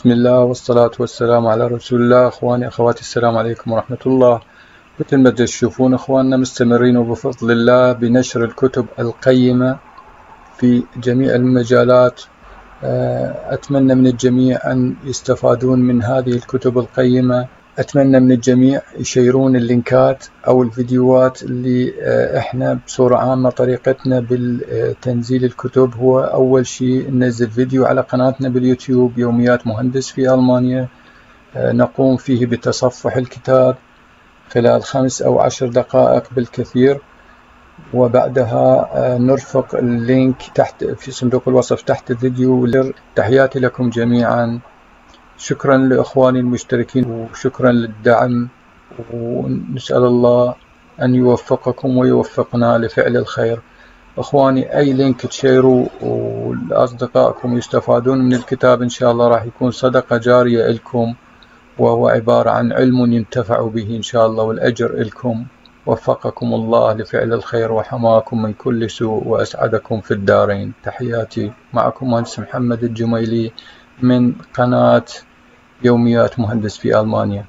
بسم الله والصلاة والسلام على رسول الله أخواني أخواتي السلام عليكم ورحمة الله مثل ما تشوفون أخواننا مستمرين وبفضل الله بنشر الكتب القيمة في جميع المجالات أتمنى من الجميع أن يستفادون من هذه الكتب القيمة أتمنى من الجميع يشيرون اللينكات أو الفيديوهات اللي آه، إحنا بصورة عامة طريقتنا بالتنزيل الكتب. هو أول شيء ننزل فيديو على قناتنا باليوتيوب يوميات مهندس في ألمانيا. آه، نقوم فيه بتصفح الكتاب خلال خمس أو عشر دقائق بالكثير. وبعدها آه، نرفق ال link تحت في صندوق الوصف تحت الفيديو. تحياتي لكم جميعا. شكرا لإخواني المشتركين وشكرا للدعم ونسأل الله أن يوفقكم ويوفقنا لفعل الخير. إخواني أي link تشيروه لأصدقائكم يستفادون من الكتاب إن شاء الله راح يكون صدقة جارية لكم وهو عبارة عن علم ينتفع به إن شاء الله والأجر لكم وفقكم الله لفعل الخير وحماكم من كل سوء وأسعدكم في الدارين. تحياتي. معكم مهندس محمد الجميلي من قناة يوميات مهندس في ألمانيا.